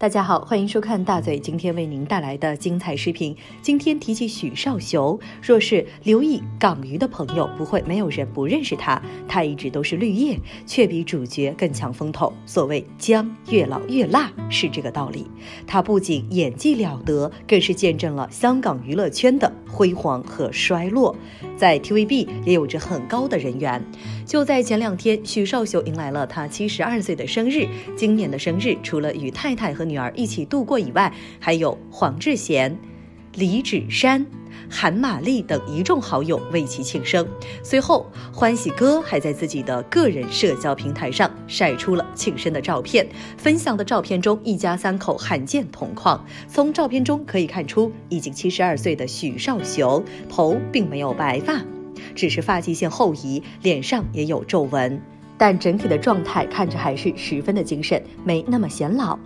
大家好，欢迎收看大嘴今天为您带来的精彩视频。今天提起许绍雄，若是留意港娱的朋友，不会没有人不认识他。他一直都是绿叶，却比主角更抢风头。所谓姜越老越辣，是这个道理。他不仅演技了得，更是见证了香港娱乐圈的辉煌和衰落，在 TVB 也有着很高的人缘。就在前两天，许绍雄迎来了他七十二岁的生日。今年的生日，除了与太太和女儿一起度过以外，还有黄智贤、李芷珊、韩玛丽等一众好友为其庆生。随后，欢喜哥还在自己的个人社交平台上晒出了庆生的照片。分享的照片中，一家三口罕见同框。从照片中可以看出，已经七十二岁的许绍雄头并没有白发。只是发际线后移，脸上也有皱纹，但整体的状态看着还是十分的精神，没那么显老。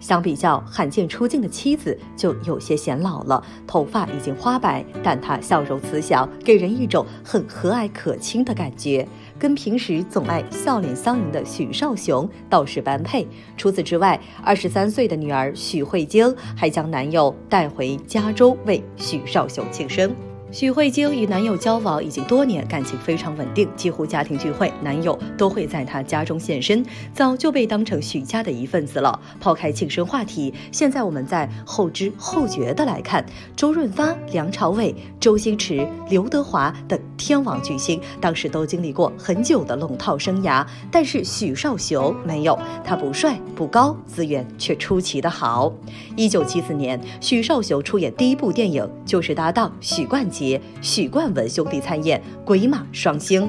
相比较罕见出镜的妻子，就有些显老了，头发已经花白，但她笑容慈祥，给人一种很和蔼可亲的感觉，跟平时总爱笑脸相迎的许绍雄倒是般配。除此之外，二十三岁的女儿许慧晶还将男友带回家中为许绍雄庆生。许慧晶与男友交往已经多年，感情非常稳定，几乎家庭聚会，男友都会在她家中现身，早就被当成许家的一份子了。抛开庆生话题，现在我们在后知后觉的来看，周润发、梁朝伟、周星驰、刘德华等天王巨星，当时都经历过很久的龙套生涯，但是许绍雄没有，他不帅不高，资源却出奇的好。一九七四年，许绍雄出演第一部电影就是搭档许冠杰。许冠文兄弟参演《鬼马双星》，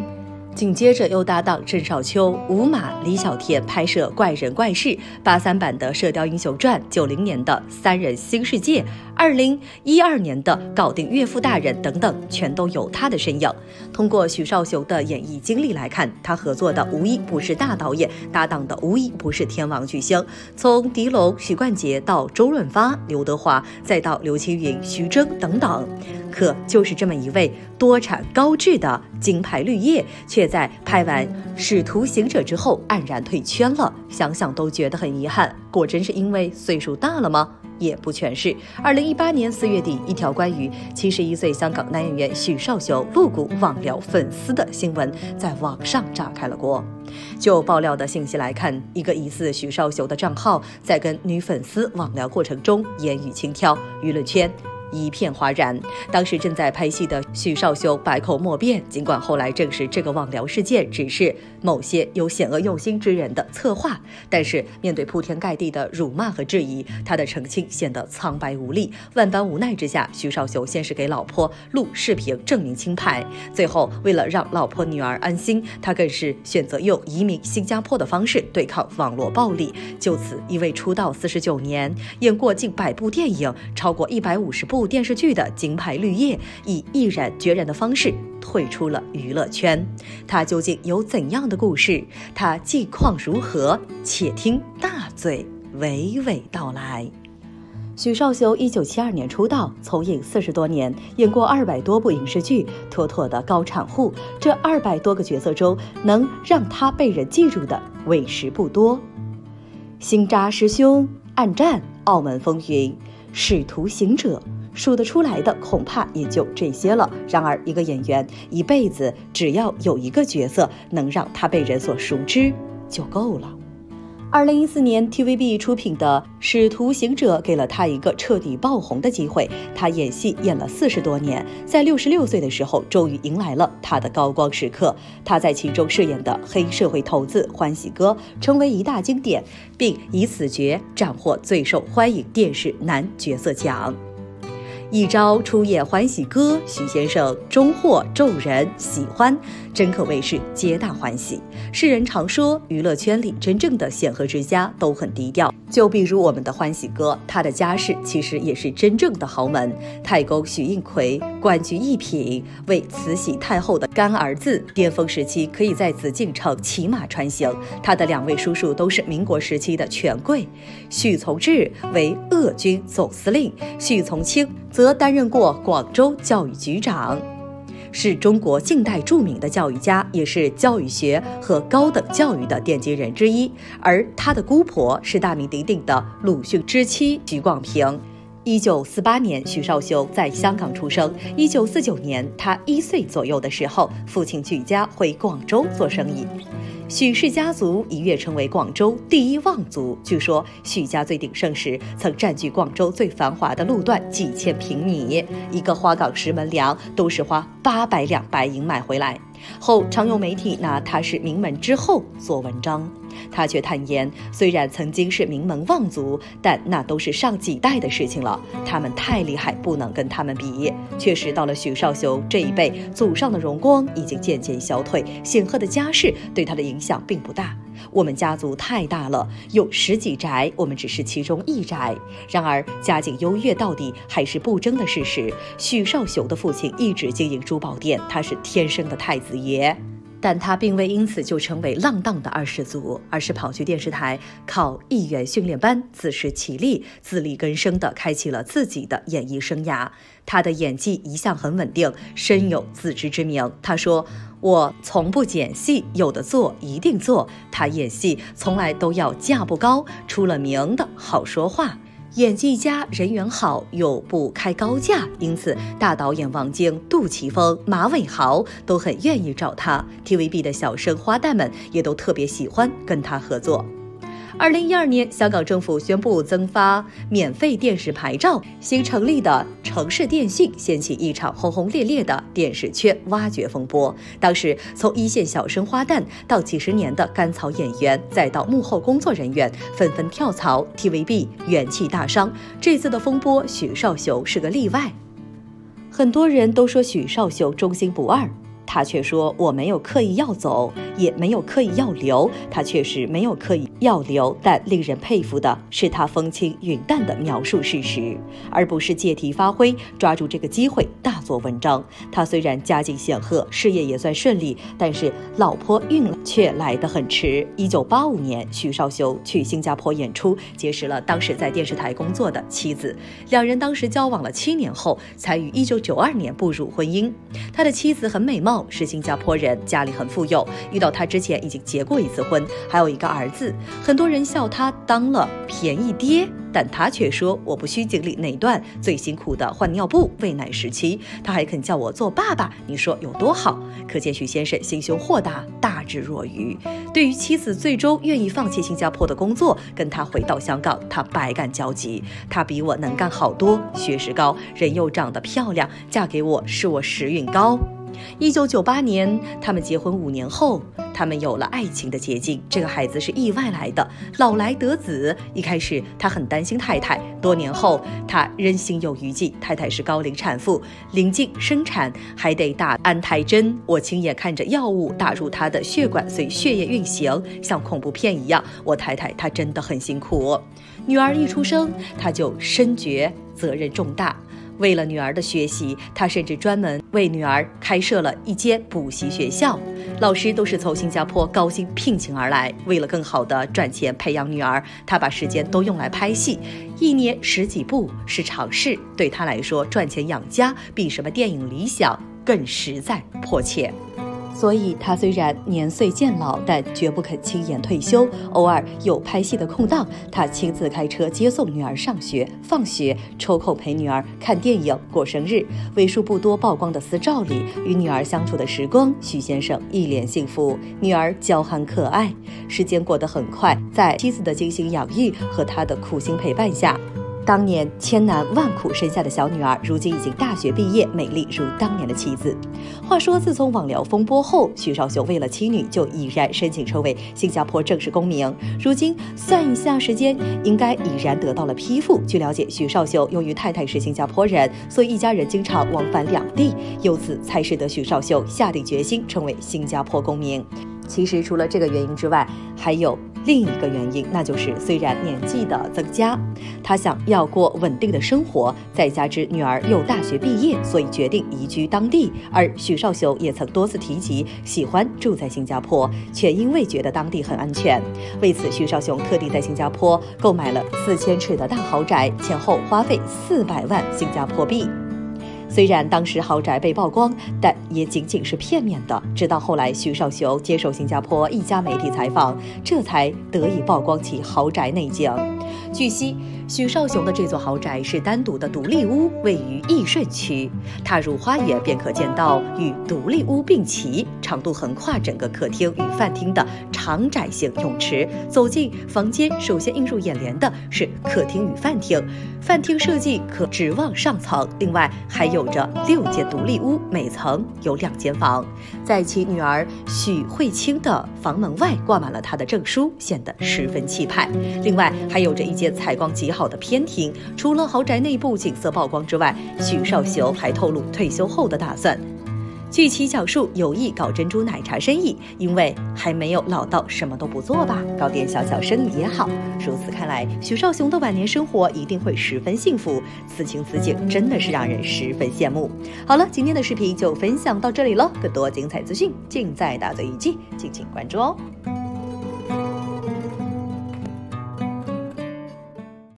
紧接着又搭档郑少秋、吴马、李小田拍摄《怪人怪事》，八三版的《射雕英雄传》，九零年的《三人新世界》。二零一二年的搞定岳父大人等等，全都有他的身影。通过许绍雄的演艺经历来看，他合作的无一不是大导演，搭档的无一不是天王巨星。从狄龙、许冠杰到周润发、刘德华，再到刘青云、徐峥等等，可就是这么一位多产高质的金牌绿叶，却在拍完《使徒行者》之后黯然退圈了。想想都觉得很遗憾，果真是因为岁数大了吗？也不全是。二零一八年四月底，一条关于七十一岁香港男演员许绍雄露骨网聊粉丝的新闻在网上炸开了锅。就爆料的信息来看，一个疑似许绍雄的账号在跟女粉丝网聊过程中言语轻佻，舆论圈。一片哗然。当时正在拍戏的许绍雄百口莫辩，尽管后来证实这个网聊事件只是某些有险恶用心之人的策划，但是面对铺天盖地的辱骂和质疑，他的澄清显得苍白无力。万般无奈之下，许绍雄先是给老婆录视频证明清白，最后为了让老婆女儿安心，他更是选择用移民新加坡的方式对抗网络暴力。就此，一位出道四十九年、演过近百部电影、超过一百五十部。部电视剧的金牌绿叶以毅然决然的方式退出了娱乐圈，他究竟有怎样的故事？他近况如何？且听大嘴娓娓道来。许绍雄一九七二年出道，从影四十多年，演过二百多部影视剧，妥妥的高产户。这二百多个角色中，能让他被人记住的委实不多。星扎师兄、暗战、澳门风云、使徒行者。数得出来的恐怕也就这些了。然而，一个演员一辈子只要有一个角色能让他被人所熟知就够了。二零一四年，TVB 出品的《使徒行者》给了他一个彻底爆红的机会。他演戏演了四十多年，在六十六岁的时候，终于迎来了他的高光时刻。他在其中饰演的黑社会头子欢喜哥，成为一大经典，并以此角斩获最受欢迎电视男角色奖。一朝出演欢喜哥，许先生终获众人喜欢，真可谓是皆大欢喜。世人常说，娱乐圈里真正的显赫之家都很低调。就比如我们的欢喜哥，他的家世其实也是真正的豪门。太公许应奎官居一品，为慈禧太后的干儿子，巅峰时期可以在紫禁城骑马穿行。他的两位叔叔都是民国时期的权贵，许从志为鄂军总司令，许从清则担任过广州教育局长。是中国近代著名的教育家，也是教育学和高等教育的奠基人之一。而他的姑婆是大名鼎鼎的鲁迅之妻许广平。一九四八年，许绍雄在香港出生。一九四九年，他一岁左右的时候，父亲举家回广州做生意。许氏家族一跃成为广州第一望族。据说，许家最鼎盛时，曾占据广州最繁华的路段几千平米，一个花岗石门梁都是花八百两白银买回来。后常有媒体拿他是名门之后做文章。他却坦言，虽然曾经是名门望族，但那都是上几代的事情了。他们太厉害，不能跟他们比。确实，到了许绍雄这一辈，祖上的荣光已经渐渐消退，显赫的家世对他的影响并不大。我们家族太大了，有十几宅，我们只是其中一宅。然而，家境优越到底还是不争的事实。许少雄的父亲一直经营珠宝店，他是天生的太子爷。但他并未因此就成为浪荡的二世祖，而是跑去电视台考艺员训练班，自食其力，自力更生地开启了自己的演艺生涯。他的演技一向很稳定，深有自知之明。他说：“我从不剪戏，有的做一定做。他演戏从来都要价不高，出了名的好说话。”演技佳，人缘好，又不开高价，因此大导演王晶、杜琪峰、马伟豪都很愿意找他。TVB 的小生花旦们也都特别喜欢跟他合作。二零一二年，香港政府宣布增发免费电视牌照，新成立的城市电信掀起一场轰轰烈烈的电视圈挖掘风波。当时，从一线小生花旦到几十年的甘草演员，再到幕后工作人员，纷纷跳槽，TVB 元气大伤。这次的风波，许绍雄是个例外。很多人都说许绍雄忠心不二。他却说：“我没有刻意要走，也没有刻意要留。他确实没有刻意要留，但令人佩服的是他风轻云淡地描述事实，而不是借题发挥，抓住这个机会大做文章。他虽然家境显赫，事业也算顺利，但是老婆运却来得很迟。一九八五年，许绍雄去新加坡演出，结识了当时在电视台工作的妻子，两人当时交往了七年后，才于一九九二年步入婚姻。他的妻子很美貌。”是新加坡人，家里很富有。遇到他之前已经结过一次婚，还有一个儿子。很多人笑他当了便宜爹，但他却说我不需经历那段最辛苦的换尿布、喂奶时期，他还肯叫我做爸爸。你说有多好？可见许先生心胸豁达，大智若愚。对于妻子最终愿意放弃新加坡的工作，跟他回到香港，他百感交集。他比我能干好多，学识高，人又长得漂亮，嫁给我是我时运高。一九九八年，他们结婚五年后，他们有了爱情的结晶。这个孩子是意外来的，老来得子。一开始他很担心太太，多年后他仍心有余悸。太太是高龄产妇，临近生产还得打安胎针。我亲眼看着药物打入她的血管，随血液运行，像恐怖片一样。我太太她真的很辛苦。女儿一出生，他就深觉责任重大。为了女儿的学习，他甚至专门为女儿开设了一间补习学校，老师都是从新加坡高薪聘请而来。为了更好的赚钱培养女儿，他把时间都用来拍戏，一年十几部是常事。对他来说，赚钱养家比什么电影理想更实在迫切。所以，他虽然年岁渐老，但绝不肯轻言退休。偶尔有拍戏的空档，他亲自开车接送女儿上学、放学，抽空陪女儿看电影、过生日。为数不多曝光的私照里，与女儿相处的时光，许先生一脸幸福，女儿娇憨可爱。时间过得很快，在妻子的精心养育和他的苦心陪伴下。当年千难万苦生下的小女儿，如今已经大学毕业，美丽如当年的妻子。话说，自从网聊风波后，许绍雄为了妻女，就已然申请成为新加坡正式公民。如今算一下时间，应该已然得到了批复。据了解，许绍雄由于太太是新加坡人，所以一家人经常往返两地，由此才使得许绍雄下定决心成为新加坡公民。其实，除了这个原因之外，还有。另一个原因，那就是虽然年纪的增加，他想要过稳定的生活，再加之女儿又大学毕业，所以决定移居当地。而许绍雄也曾多次提及喜欢住在新加坡，却因为觉得当地很安全。为此，许绍雄特地在新加坡购买了四千尺的大豪宅，前后花费四百万新加坡币。虽然当时豪宅被曝光，但也仅仅是片面的。直到后来，徐少雄接受新加坡一家媒体采访，这才得以曝光其豪宅内景。据悉，许绍雄的这座豪宅是单独的独立屋，位于益顺区。踏入花园便可见到与独立屋并齐、长度横跨整个客厅与饭厅的长窄型泳池。走进房间，首先映入眼帘的是客厅与饭厅。饭厅设计可直望上层，另外还有着六间独立屋，每层有两间房。在其女儿许慧清的房门外挂满了她的证书，显得十分气派。另外还有着一间采光极好好的偏厅。除了豪宅内部景色曝光之外，许绍雄还透露退休后的打算。据其讲述，有意搞珍珠奶茶生意，因为还没有老到什么都不做吧，搞点小小生意也好。如此看来，许绍雄的晚年生活一定会十分幸福。此情此景，真的是让人十分羡慕。好了，今天的视频就分享到这里了，更多精彩资讯尽在大嘴一记，敬请关注哦。